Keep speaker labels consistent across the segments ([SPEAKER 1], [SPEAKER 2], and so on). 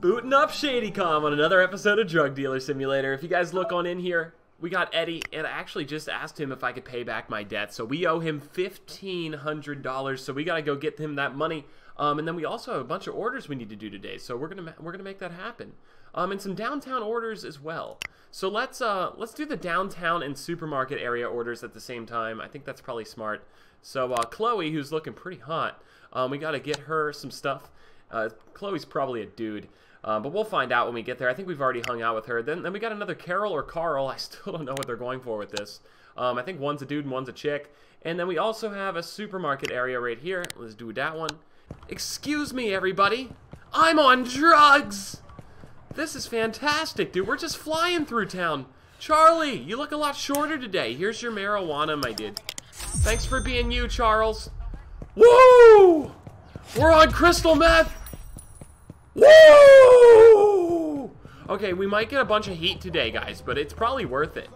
[SPEAKER 1] Booting up ShadyCom on another episode of Drug Dealer Simulator. If you guys look on in here, we got Eddie, and I actually just asked him if I could pay back my debt. So we owe him $1,500, so we got to go get him that money. Um, and then we also have a bunch of orders we need to do today, so we're gonna we're gonna make that happen. Um, and some downtown orders as well. So let's uh let's do the downtown and supermarket area orders at the same time. I think that's probably smart. So uh, Chloe, who's looking pretty hot, um, we got to get her some stuff. Uh, Chloe's probably a dude. Um, but we'll find out when we get there. I think we've already hung out with her. Then, then we got another Carol or Carl. I still don't know what they're going for with this. Um, I think one's a dude and one's a chick. And then we also have a supermarket area right here. Let's do that one. Excuse me, everybody. I'm on drugs! This is fantastic, dude. We're just flying through town. Charlie, you look a lot shorter today. Here's your marijuana, my dude. Thanks for being you, Charles. Woo! We're on crystal meth! Woo! Okay, we might get a bunch of heat today, guys, but it's probably worth it.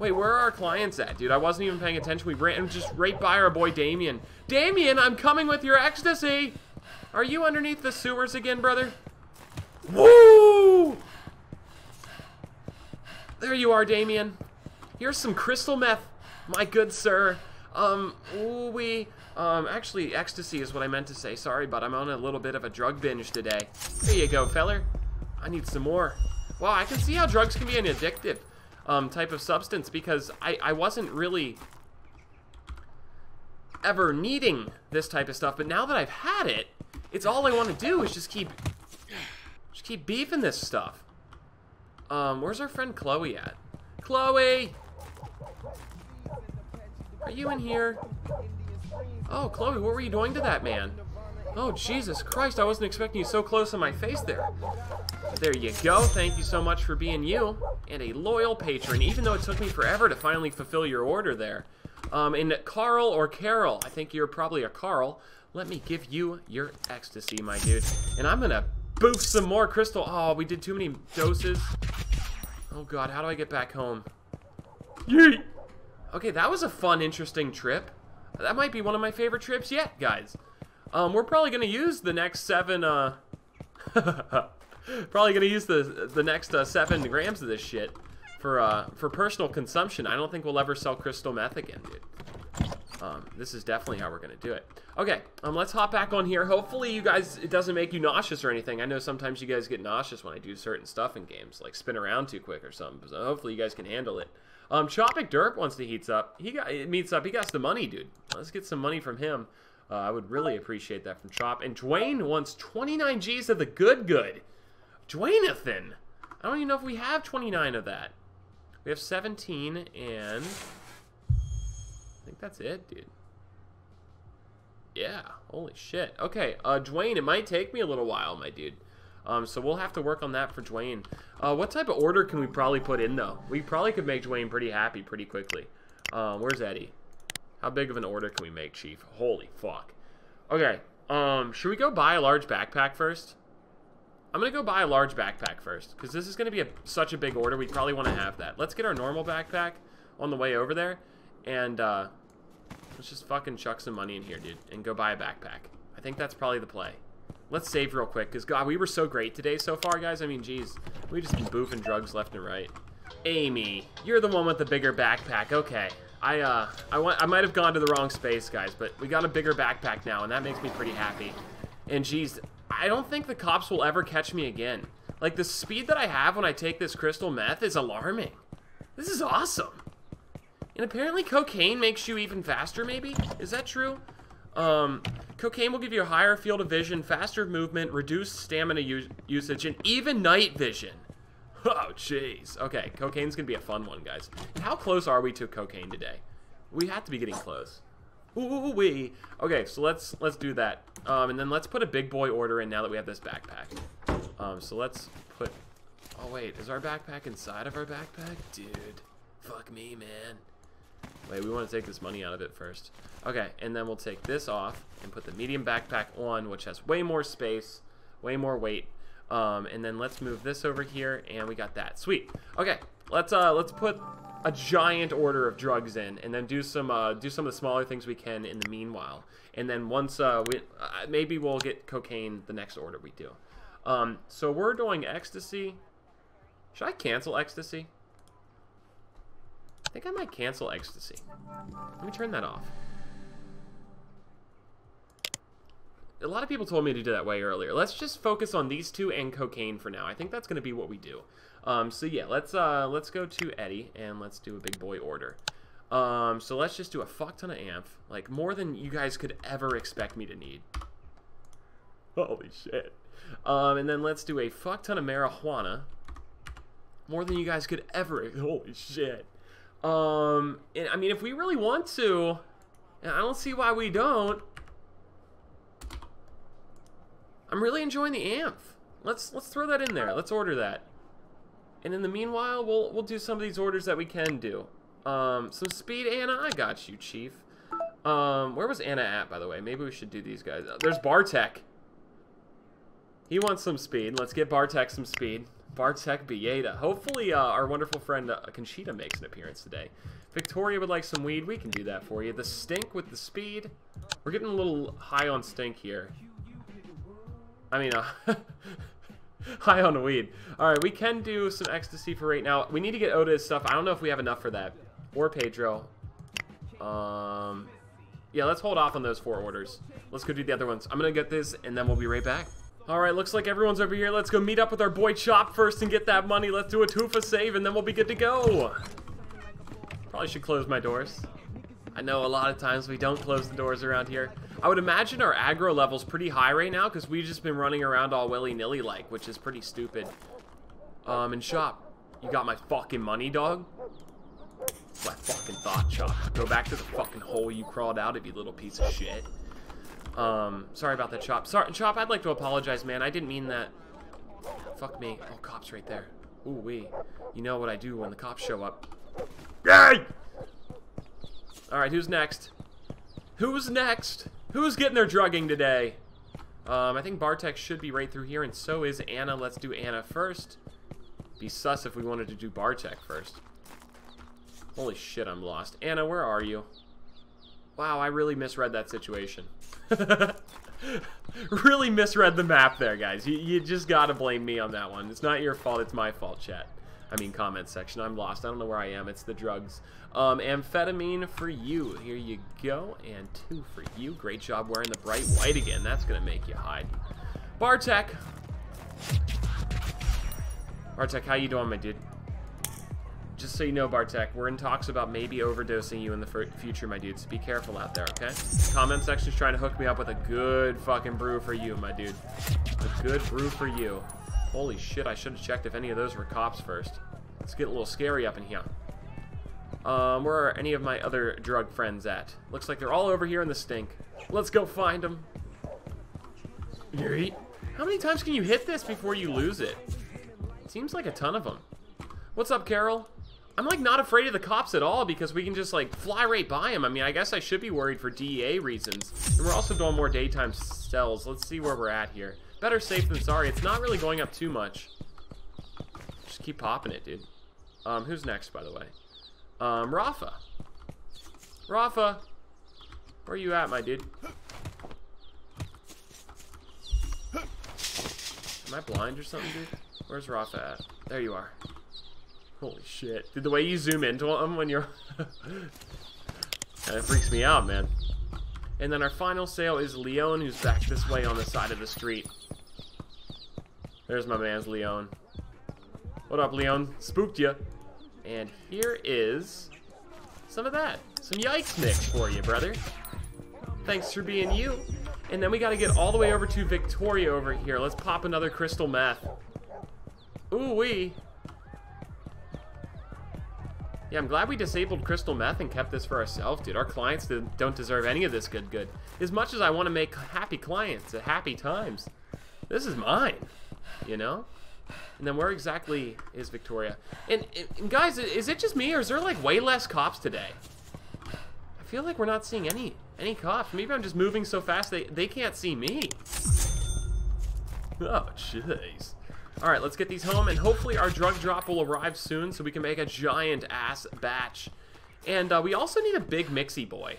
[SPEAKER 1] Wait, where are our clients at, dude? I wasn't even paying attention. We ran just right by our boy Damien. Damien, I'm coming with your ecstasy! Are you underneath the sewers again, brother? Woo! There you are, Damien. Here's some crystal meth, my good sir. Um, ooh wee. Um, actually, ecstasy is what I meant to say. Sorry, but I'm on a little bit of a drug binge today. Here you go, feller. I need some more. Wow, I can see how drugs can be an addictive um, type of substance because I, I wasn't really ever needing this type of stuff, but now that I've had it, it's all I want to do is just keep just keep beefing this stuff. Um, where's our friend Chloe at? Chloe! Are you in here? Oh, Chloe, what were you doing to that man? Oh, Jesus Christ, I wasn't expecting you so close in my face there. There you go. Thank you so much for being you. And a loyal patron, even though it took me forever to finally fulfill your order there. Um, and Carl or Carol, I think you're probably a Carl. Let me give you your ecstasy, my dude. And I'm gonna boof some more crystal. Oh, we did too many doses. Oh god, how do I get back home? Yeet! Okay, that was a fun, interesting trip. That might be one of my favorite trips yet, guys. Um, we're probably gonna use the next seven, uh... probably gonna use the the next uh, seven grams of this shit for, uh, for personal consumption. I don't think we'll ever sell crystal meth again, dude. Um, this is definitely how we're gonna do it. Okay, um, let's hop back on here. Hopefully you guys, it doesn't make you nauseous or anything. I know sometimes you guys get nauseous when I do certain stuff in games, like spin around too quick or something. So hopefully you guys can handle it. Um, Chop McDerp wants to heats up. He got it meets up. He got the money, dude. Let's get some money from him. Uh, I would really appreciate that from Chop. And Dwayne wants 29 G's of the good good. Dwayneathan. I don't even know if we have 29 of that. We have 17 and I think that's it, dude. Yeah, holy shit. Okay, uh, Dwayne, it might take me a little while, my dude. Um, so we'll have to work on that for Dwayne. Uh, what type of order can we probably put in, though? We probably could make Dwayne pretty happy pretty quickly. Um, where's Eddie? How big of an order can we make, Chief? Holy fuck. Okay, um, should we go buy a large backpack first? I'm going to go buy a large backpack first, because this is going to be a, such a big order, we probably want to have that. Let's get our normal backpack on the way over there, and, uh, let's just fucking chuck some money in here, dude, and go buy a backpack. I think that's probably the play. Let's save real quick, because, God, we were so great today so far, guys. I mean, geez, we just been boofing drugs left and right. Amy, you're the one with the bigger backpack. Okay. I, uh, I, want, I might have gone to the wrong space, guys, but we got a bigger backpack now, and that makes me pretty happy. And, geez, I don't think the cops will ever catch me again. Like, the speed that I have when I take this crystal meth is alarming. This is awesome. And apparently cocaine makes you even faster, maybe? Is that true? Um, cocaine will give you a higher field of vision, faster movement, reduced stamina usage, and even night vision. Oh, jeez. Okay, cocaine's gonna be a fun one, guys. How close are we to cocaine today? We have to be getting close. Ooh wee. Okay, so let's let's do that. Um, and then let's put a big boy order in now that we have this backpack. Um, so let's put. Oh wait, is our backpack inside of our backpack, dude? Fuck me, man. Wait, we want to take this money out of it first. Okay, and then we'll take this off and put the medium backpack on, which has way more space, way more weight. Um, and then let's move this over here, and we got that. Sweet. Okay, let's uh, let's put a giant order of drugs in, and then do some uh, do some of the smaller things we can in the meanwhile. And then once uh, we uh, maybe we'll get cocaine the next order we do. Um, so we're doing ecstasy. Should I cancel ecstasy? I think I might cancel ecstasy. Let me turn that off. A lot of people told me to do that way earlier. Let's just focus on these two and cocaine for now. I think that's going to be what we do. Um, so yeah, let's uh, let's go to Eddie and let's do a big boy order. Um, so let's just do a fuck ton of amph, like more than you guys could ever expect me to need. Holy shit. Um, and then let's do a fuck ton of marijuana, more than you guys could ever. Holy shit. Um, and I mean, if we really want to, and I don't see why we don't. I'm really enjoying the amp. Let's let's throw that in there. Let's order that. And in the meanwhile, we'll we'll do some of these orders that we can do. Um, some speed, Anna. I got you, Chief. Um, where was Anna at, by the way? Maybe we should do these guys. There's Bartek. He wants some speed. Let's get Bartek some speed. Bartek Bieta. Hopefully, uh, our wonderful friend uh, Conchita makes an appearance today. Victoria would like some weed. We can do that for you. The stink with the speed. We're getting a little high on stink here. I mean, uh, high on weed. All right, we can do some ecstasy for right now. We need to get Oda's stuff. I don't know if we have enough for that. Or Pedro. Um, yeah, let's hold off on those four orders. Let's go do the other ones. I'm going to get this, and then we'll be right back. All right, looks like everyone's over here. Let's go meet up with our boy Chop first and get that money. Let's do a Tufa save, and then we'll be good to go. Probably should close my doors. I know a lot of times we don't close the doors around here. I would imagine our aggro level's pretty high right now because we've just been running around all willy-nilly like, which is pretty stupid. Um, and Chop, you got my fucking money, dog? That's what fucking thought, Chop. Go back to the fucking hole you crawled out of, you little piece of shit. Um, sorry about that, Chop. Sorry, Chop, I'd like to apologize, man. I didn't mean that. Fuck me. Oh, cops right there. Ooh, wee. You know what I do when the cops show up. Yay! Alright, who's next? Who's next? Who's getting their drugging today? Um, I think Bartek should be right through here, and so is Anna. Let's do Anna first. Be sus if we wanted to do Bartek first. Holy shit, I'm lost. Anna, where are you? Wow, I really misread that situation. really misread the map there, guys. You, you just gotta blame me on that one. It's not your fault, it's my fault, chat. I mean, comment section. I'm lost. I don't know where I am. It's the drugs. Um, amphetamine for you. Here you go. And two for you. Great job wearing the bright white again. That's to make you hide. Bartek. Bartek, how you doing, my dude? Just so you know, Bartek, we're in talks about maybe overdosing you in the future, my dude. So be careful out there, okay? Comment section's trying to hook me up with a good fucking brew for you, my dude. A good brew for you. Holy shit, I should have checked if any of those were cops first. Let's get a little scary up in here. Um, where are any of my other drug friends at? Looks like they're all over here in the stink. Let's go find them. How many times can you hit this before you lose it? Seems like a ton of them. What's up, Carol? I'm like not afraid of the cops at all because we can just like fly right by them. I mean, I guess I should be worried for DEA reasons. And we're also doing more daytime cells. Let's see where we're at here. Better safe than sorry. It's not really going up too much. Just keep popping it, dude. Um, who's next, by the way? Um, Rafa. Rafa. Where are you at, my dude? Am I blind or something, dude? Where's Rafa at? There you are. Holy shit. Dude, the way you zoom into them when you're... of freaks me out, man. And then our final sale is Leon, who's back this way on the side of the street. There's my man's Leon. What up, Leon? Spooked you. And here is some of that. Some yikes mix for you, brother. Thanks for being you. And then we got to get all the way over to Victoria over here. Let's pop another crystal meth. Ooh-wee. Yeah, I'm glad we disabled crystal meth and kept this for ourselves, dude. Our clients don't deserve any of this good good. As much as I want to make happy clients at happy times, this is mine, you know? And then where exactly is Victoria? And, and, guys, is it just me or is there like way less cops today? I feel like we're not seeing any any cops. Maybe I'm just moving so fast they, they can't see me. Oh, jeez. All right, let's get these home, and hopefully our drug drop will arrive soon so we can make a giant ass batch. And uh, we also need a big mixy boy.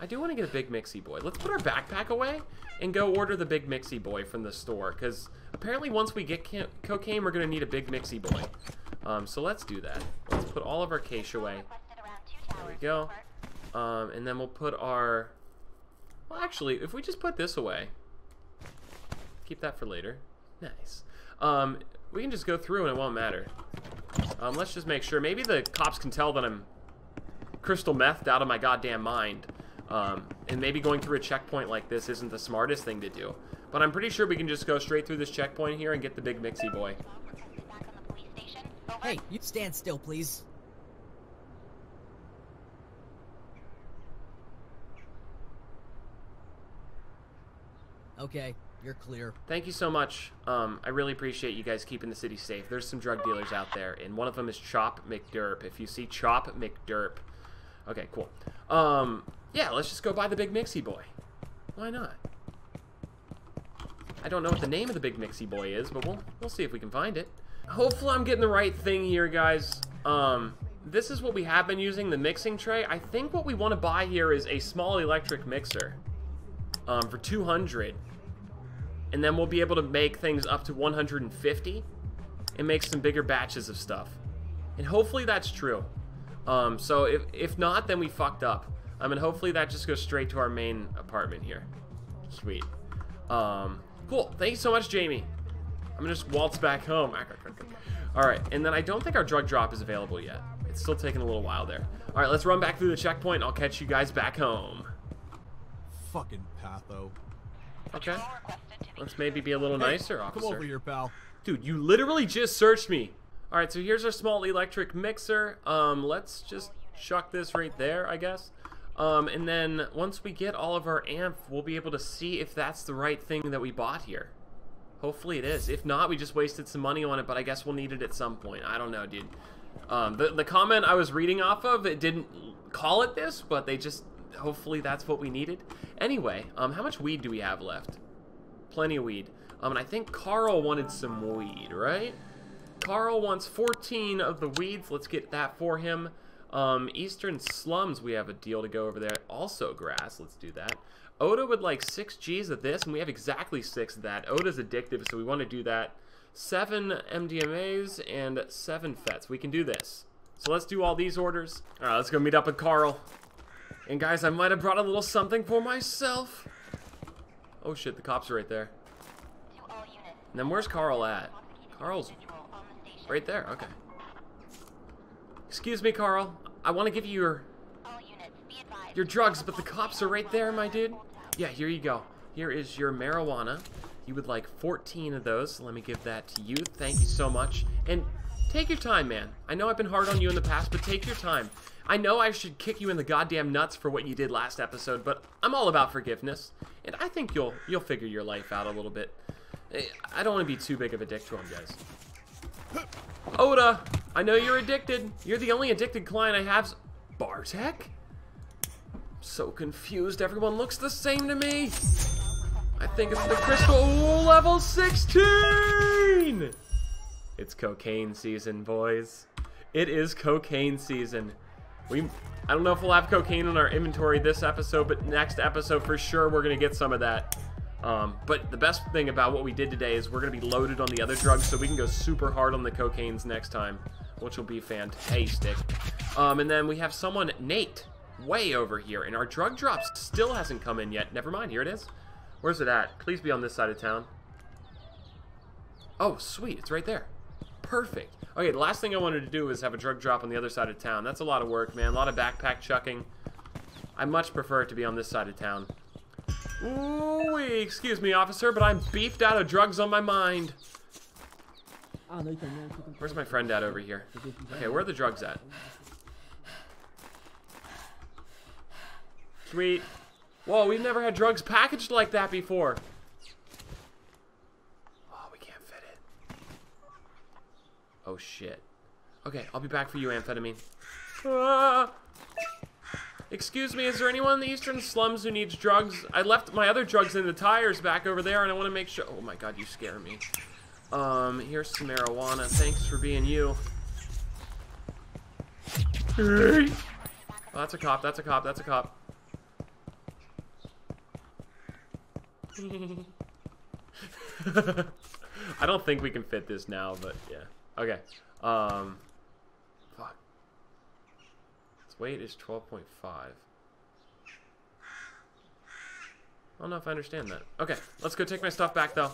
[SPEAKER 1] I do want to get a big mixy boy. Let's put our backpack away and go order the big mixy boy from the store. Because apparently once we get cocaine, we're going to need a big mixy boy. Um, so let's do that. Let's put all of our cash away. There we go. Um, and then we'll put our... Well, actually, if we just put this away. Keep that for later. Nice. Um, we can just go through and it won't matter. Um, let's just make sure. Maybe the cops can tell that I'm crystal methed out of my goddamn mind. Um, and maybe going through a checkpoint like this isn't the smartest thing to do. But I'm pretty sure we can just go straight through this checkpoint here and get the big Mixie boy.
[SPEAKER 2] Hey, you stand still, please. Okay, you're clear.
[SPEAKER 1] Thank you so much. Um, I really appreciate you guys keeping the city safe. There's some drug dealers out there, and one of them is Chop McDerp. If you see Chop McDerp, okay, cool. Um, yeah, let's just go buy the big Mixie boy. Why not? I don't know what the name of the big Mixie boy is, but we'll we'll see if we can find it. Hopefully I'm getting the right thing here, guys. Um, this is what we have been using, the mixing tray. I think what we want to buy here is a small electric mixer um, for 200 and then we'll be able to make things up to 150 and make some bigger batches of stuff. And hopefully that's true. Um, so if, if not, then we fucked up. I mean, hopefully that just goes straight to our main apartment here. Sweet. Um, cool. Thank you so much, Jamie. I'm gonna just waltz back home. Alright, and then I don't think our drug drop is available yet. It's still taking a little while there. Alright, let's run back through the checkpoint I'll catch you guys back home.
[SPEAKER 3] Fucking patho.
[SPEAKER 1] Okay. Let's maybe be a little hey, nicer, officer.
[SPEAKER 3] Come over here, pal.
[SPEAKER 1] Dude, you literally just searched me. All right, so here's our small electric mixer. Um, let's just chuck this right there, I guess. Um, and then once we get all of our amp, we'll be able to see if that's the right thing that we bought here. Hopefully it is. If not, we just wasted some money on it, but I guess we'll need it at some point. I don't know, dude. Um, the, the comment I was reading off of, it didn't call it this, but they just, hopefully that's what we needed. Anyway, um, how much weed do we have left? Plenty of weed. Um, and I think Carl wanted some weed, right? Carl wants 14 of the weeds. Let's get that for him. Um, Eastern Slums, we have a deal to go over there. Also grass. Let's do that. Oda would like 6 Gs of this, and we have exactly 6 of that. Oda's addictive, so we want to do that. 7 MDMAs and 7 FETs. We can do this. So let's do all these orders. Alright, let's go meet up with Carl. And guys, I might have brought a little something for myself. Oh shit, the cops are right there. And then where's Carl at? Carl's right there, okay. Excuse me, Carl. I want to give you your your drugs, but the cops are right there, my dude. Yeah, here you go. Here is your marijuana. You would like 14 of those. Let me give that to you. Thank you so much. And take your time, man. I know I've been hard on you in the past, but take your time. I know I should kick you in the goddamn nuts for what you did last episode, but I'm all about forgiveness, and I think you'll you'll figure your life out a little bit. Eh, I don't want to be too big of a dick to him, guys. Oda, I know you're addicted. You're the only addicted client I have. Bartek? So confused. Everyone looks the same to me. I think it's the crystal level 16. It's cocaine season, boys. It is cocaine season. We, I don't know if we'll have cocaine in our inventory this episode, but next episode for sure we're gonna get some of that. Um, but the best thing about what we did today is we're gonna be loaded on the other drugs, so we can go super hard on the cocaines next time, which will be fantastic. Um, and then we have someone, Nate, way over here, and our drug drops still hasn't come in yet. Never mind, here it is. Where's it at? Please be on this side of town. Oh, sweet, it's right there. Perfect. Okay, the last thing I wanted to do is have a drug drop on the other side of town. That's a lot of work, man. A lot of backpack chucking. I much prefer it to be on this side of town. Ooh, excuse me, officer, but I'm beefed out of drugs on my mind. Where's my friend at over here? Okay, where are the drugs at? Sweet. Whoa, we've never had drugs packaged like that before. Oh, shit. Okay, I'll be back for you, amphetamine. Ah! Excuse me, is there anyone in the eastern slums who needs drugs? I left my other drugs in the tires back over there, and I want to make sure... Oh my god, you scare me. Um, here's some marijuana. Thanks for being you. That's a cop, that's a cop, that's a cop. I don't think we can fit this now, but yeah. Okay. Um, fuck. Its weight is 12.5. I don't know if I understand that. Okay, let's go take my stuff back, though.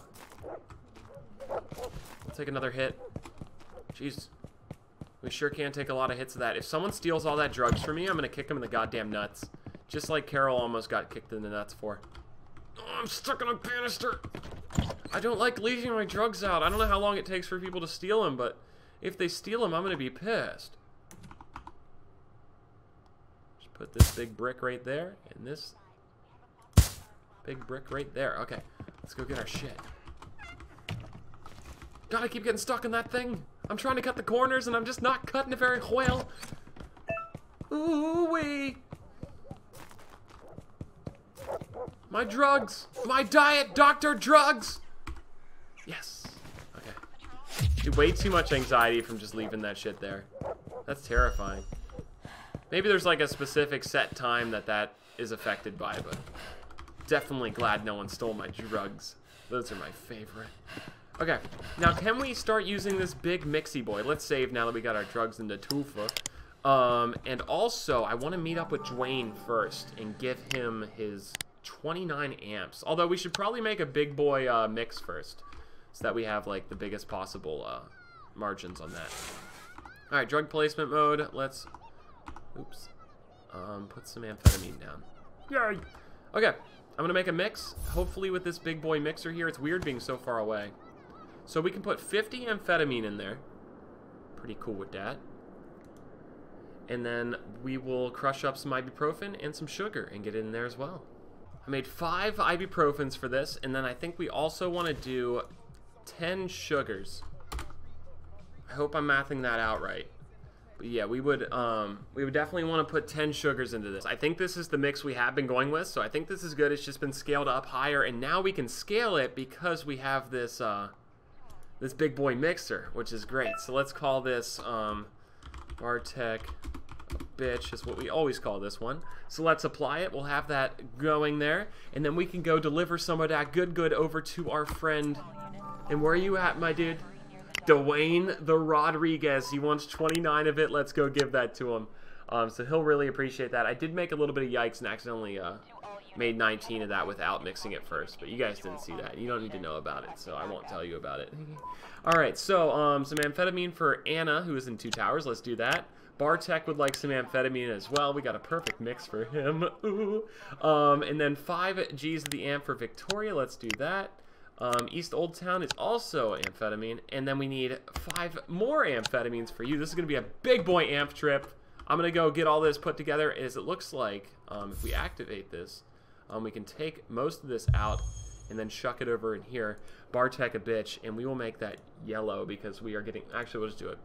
[SPEAKER 1] I'll take another hit. Jeez. We sure can take a lot of hits of that. If someone steals all that drugs from me, I'm going to kick them in the goddamn nuts. Just like Carol almost got kicked in the nuts for. Oh, I'm stuck on a banister. I don't like leaving my drugs out. I don't know how long it takes for people to steal them, but if they steal them, I'm going to be pissed. Just put this big brick right there, and this big brick right there. Okay, let's go get our shit. God, I keep getting stuck in that thing. I'm trying to cut the corners, and I'm just not cutting it very well. Ooh-wee. My drugs. My diet doctor drugs. Yes. Okay. Dude, way too much anxiety from just leaving that shit there. That's terrifying. Maybe there's like a specific set time that that is affected by, but definitely glad no one stole my drugs. Those are my favorite. Okay, now can we start using this big mixy boy? Let's save now that we got our drugs into Tufa. Um, and also, I want to meet up with Dwayne first and give him his 29 amps. Although we should probably make a big boy uh, mix first so that we have like the biggest possible uh, margins on that. All right, drug placement mode. Let's, oops, um, put some amphetamine down. Yay! Okay, I'm gonna make a mix. Hopefully with this big boy mixer here, it's weird being so far away. So we can put 50 amphetamine in there. Pretty cool with that. And then we will crush up some ibuprofen and some sugar and get it in there as well. I made five ibuprofens for this, and then I think we also want to do 10 sugars. I hope I'm mathing that out right. But yeah, we would um, we would definitely want to put 10 sugars into this. I think this is the mix we have been going with, so I think this is good. It's just been scaled up higher, and now we can scale it because we have this uh, this big boy mixer, which is great. So let's call this um, Bartek bitch is what we always call this one. So let's apply it. We'll have that going there. And then we can go deliver some of that good good over to our friend. And where are you at, my dude? Dwayne the Rodriguez. He wants 29 of it. Let's go give that to him. Um, so he'll really appreciate that. I did make a little bit of yikes and accidentally uh, made 19 of that without mixing it first. But you guys didn't see that. You don't need to know about it, so I won't tell you about it. Alright, so um, some amphetamine for Anna, who is in Two Towers. Let's do that. Bartek would like some amphetamine as well. We got a perfect mix for him. Um, and then 5 G's of the amp for Victoria. Let's do that. Um, East Old Town is also amphetamine. And then we need 5 more amphetamines for you. This is going to be a big boy amp trip. I'm going to go get all this put together. As it looks like, um, if we activate this, um, we can take most of this out and then shuck it over in here. Bartek a bitch, and we will make that yellow because we are getting... Actually, we'll just do it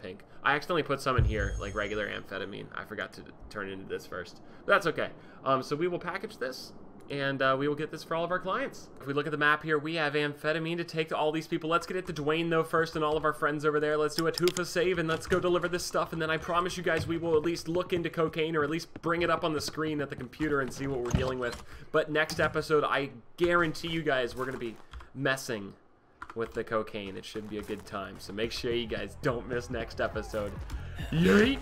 [SPEAKER 1] pink. I accidentally put some in here, like regular amphetamine. I forgot to turn into this first. But that's okay. Um, so we will package this, and uh, we will get this for all of our clients. If we look at the map here, we have amphetamine to take to all these people. Let's get it to Dwayne, though, first, and all of our friends over there. Let's do a Tufa save, and let's go deliver this stuff, and then I promise you guys we will at least look into cocaine, or at least bring it up on the screen at the computer and see what we're dealing with. But next episode, I guarantee you guys we're going to be messing with the cocaine. It should be a good time. So make sure you guys don't miss next episode. Yeet!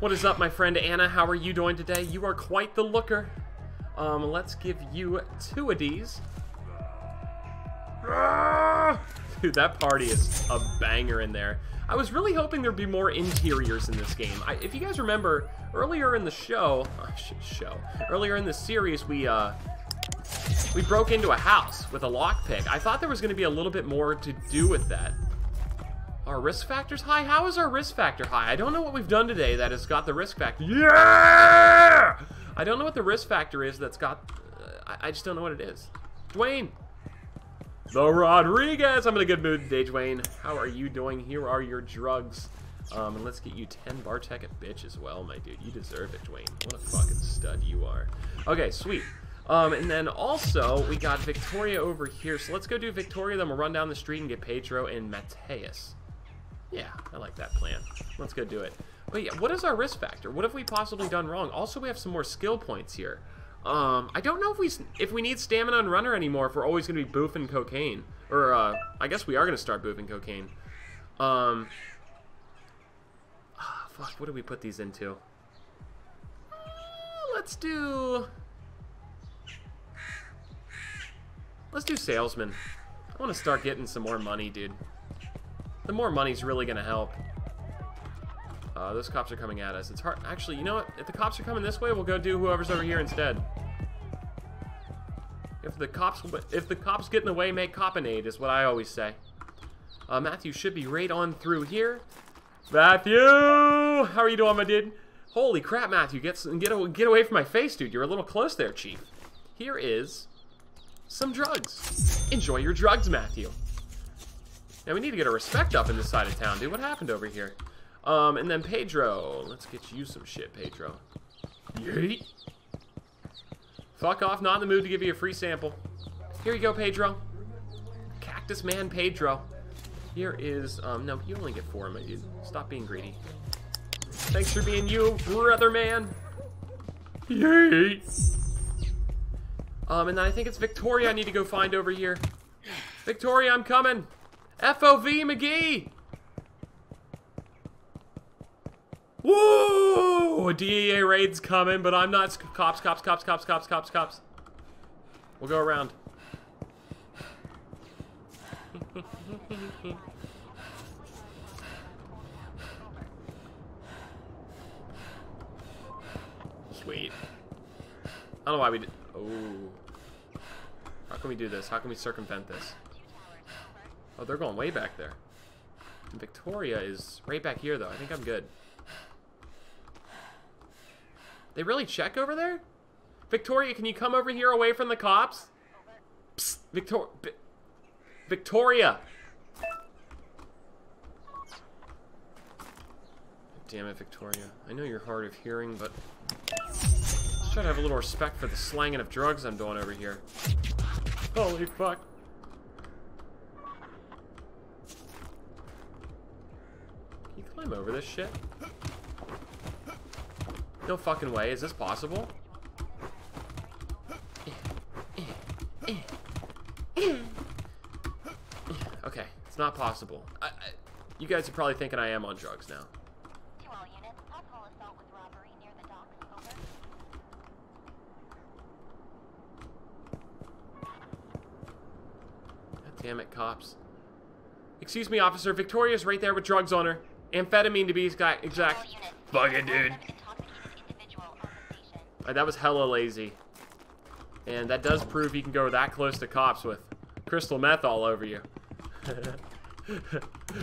[SPEAKER 1] What is up, my friend Anna? How are you doing today? You are quite the looker. Um, let's give you two of these. Dude, that party is a banger in there. I was really hoping there'd be more interiors in this game. I, if you guys remember, earlier in the show, uh, show, earlier in the series, we, uh, we broke into a house with a lockpick. I thought there was going to be a little bit more to do with that. Our risk factor's high? How is our risk factor high? I don't know what we've done today that has got the risk factor. Yeah! I don't know what the risk factor is that's got... Uh, I, I just don't know what it is. Dwayne! The Rodriguez! I'm in a good mood today, Dwayne. How are you doing? Here are your drugs. Um, and let's get you 10 Bartek a bitch as well, my dude. You deserve it, Dwayne. What a fucking stud you are. Okay, sweet. Um, and then also, we got Victoria over here. So let's go do Victoria, then we'll run down the street and get Pedro and Mateus. Yeah, I like that plan. Let's go do it. But yeah, what is our risk factor? What have we possibly done wrong? Also, we have some more skill points here. Um, I don't know if we if we need stamina and runner anymore. If we're always gonna be boofing cocaine, or uh, I guess we are gonna start boofing cocaine. Um, ah, fuck. What do we put these into? Uh, let's do. Let's do salesman. I want to start getting some more money, dude. The more money's really gonna help. Uh, those cops are coming at us. It's hard. Actually, you know what? If the cops are coming this way, we'll go do whoever's over here instead. If the cops, if the cops get in the way, make copinade is what I always say. Uh, Matthew should be right on through here. Matthew, how are you doing, my dude? Holy crap, Matthew, get get get away from my face, dude. You're a little close there, Chief. Here is some drugs. Enjoy your drugs, Matthew. Now we need to get a respect up in this side of town, dude. What happened over here? Um, and then Pedro. Let's get you some shit, Pedro. Yeet. Fuck off, not in the mood to give you a free sample. Here you go, Pedro. Cactus Man Pedro. Here is, um, no, you only get four, my dude. Stop being greedy. Thanks for being you, brother man. Yeet. Um, and then I think it's Victoria I need to go find over here. Victoria, I'm coming. FOV McGee. Whoa! A DEA raid's coming, but I'm not. Cops, cops, cops, cops, cops, cops, cops. We'll go around. Sweet. I don't know why we did. Oh. How can we do this? How can we circumvent this? Oh, they're going way back there. Victoria is right back here, though. I think I'm good. They really check over there? Victoria, can you come over here away from the cops? Psst, Victor Vi Victoria! Damn it, Victoria. I know you're hard of hearing, but... Let's try to have a little respect for the slanging of drugs I'm doing over here. Holy fuck. Can you climb over this shit? No fucking way. Is this possible? Okay, it's not possible. I, I, you guys are probably thinking I am on drugs now. Damn it, cops. Excuse me, officer. Victoria's right there with drugs on her. Amphetamine to be exact.
[SPEAKER 4] units,
[SPEAKER 1] Fucking dude.
[SPEAKER 4] Station.
[SPEAKER 1] Uh, that was hella lazy. And that does prove he can go that close to cops with crystal meth all over you.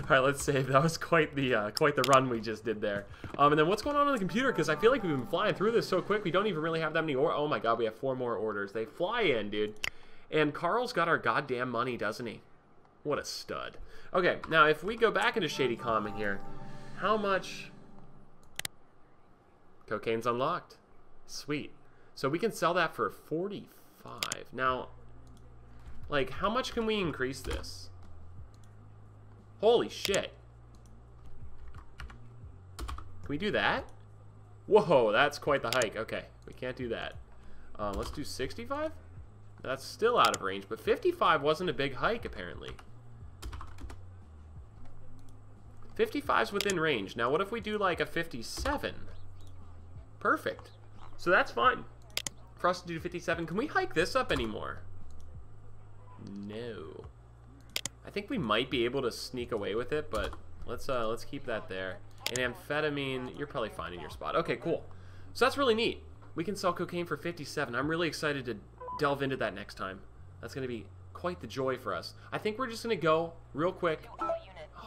[SPEAKER 1] Alright, let's save. That was quite the uh, quite the run we just did there. Um, and then what's going on on the computer? Because I feel like we've been flying through this so quick, we don't even really have that many or Oh my god, we have four more orders. They fly in, dude. And Carl's got our goddamn money, doesn't he? What a stud. Okay, now if we go back into Shady Common here, how much cocaine's unlocked? Sweet. So we can sell that for 45. Now, like, how much can we increase this? Holy shit. Can we do that? Whoa, that's quite the hike. Okay, we can't do that. Um, let's do 65? That's still out of range, but 55 wasn't a big hike, apparently. 55's within range. Now, what if we do, like, a 57? Perfect. So that's fine. For us to do 57, can we hike this up anymore? No. I think we might be able to sneak away with it, but let's uh let's keep that there. And amphetamine, you're probably fine in your spot. Okay, cool. So that's really neat. We can sell cocaine for 57. I'm really excited to delve into that next time. That's going to be quite the joy for us. I think we're just going to go real quick. Oh,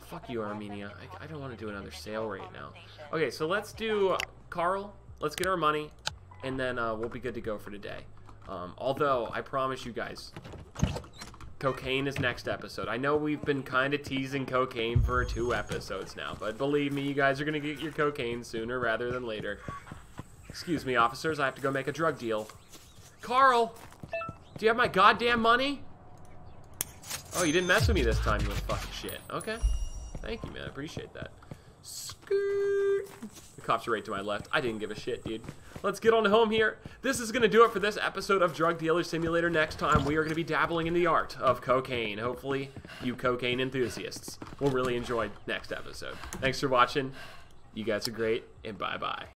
[SPEAKER 1] fuck you, Armenia. I, I don't want to do another sale right now. Okay, so let's do uh, Carl. Let's get our money, and then uh, we'll be good to go for today. Um, although, I promise you guys, cocaine is next episode. I know we've been kind of teasing cocaine for two episodes now, but believe me, you guys are going to get your cocaine sooner rather than later. Excuse me, officers. I have to go make a drug deal. Carl! Do you have my goddamn money? Oh, you didn't mess with me this time, you little fucking shit. Okay. Thank you, man. I appreciate that. Skirt. Cops are right to my left. I didn't give a shit, dude. Let's get on home here. This is going to do it for this episode of Drug Dealer Simulator. Next time, we are going to be dabbling in the art of cocaine. Hopefully, you cocaine enthusiasts will really enjoy next episode. Thanks for watching. You guys are great, and bye-bye.